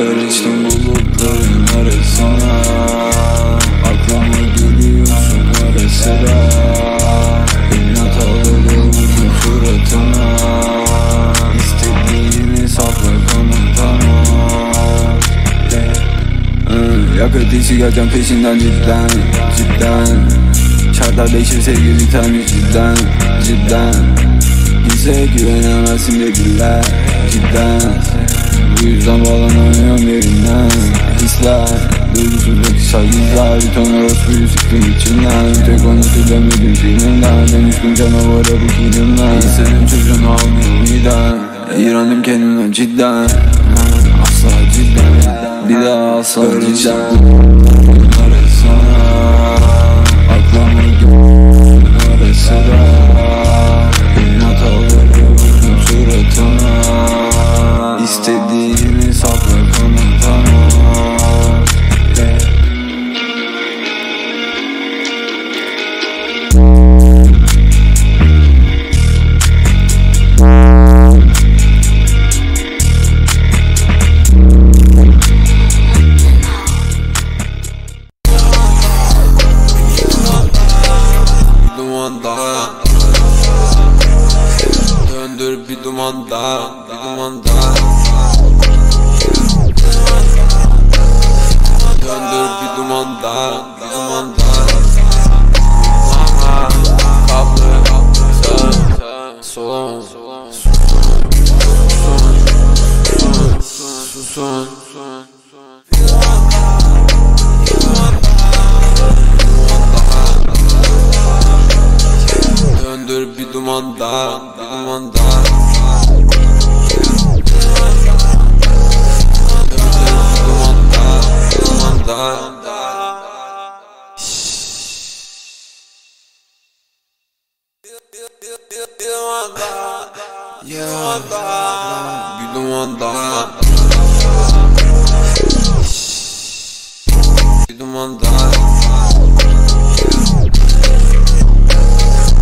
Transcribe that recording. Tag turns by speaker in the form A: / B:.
A: Karıştım bulutların arasına Aklıma geliyorsun ara sıra Benim hataları vurdum suratına. İstediğini sakla kanıtama. Yak ateşi geleceğim peşinden cidden Cidden. Şartlar değişir sevgili tane cidden Cidden. Kimseye güvenemezsin dediler Cidden yüzden bağlanamıyorum yerinden. Hisler Duygusuzluk sayılar Bir ton orospuyu sıktım içinden Tek onu silemedim zihnimden. Dönüştüm canavara bu kinimden İstedim çocuğunu almayı miden. İğrendim kendimden cidden. Asla cidden. Bir daha asla cidden
B: Döndür bir duman daha Bir duman daha. Döndür bir duman daha Bir duman Döndür bir duman daha Bir duman daha Döndür bir duman daha Bir duman